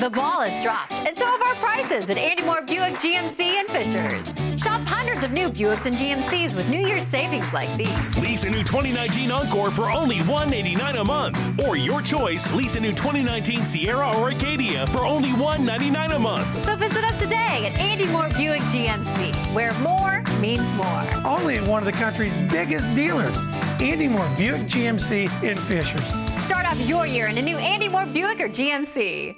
The ball is dropped, and so have our prices at Andy Mohr Buick GMC and Fishers. Shop hundreds of new Buicks and GMCs with New Year's savings like these. Lease a new 2019 Encore for only $189 a month. Or your choice, lease a new 2019 Sierra or Acadia for only $199 a month. So visit us today at Andy Mohr Buick GMC, where more means more. Only one of the country's biggest dealers, Andy Mohr Buick GMC in Fishers. Start off your year in a new Andy Mohr Buick or GMC.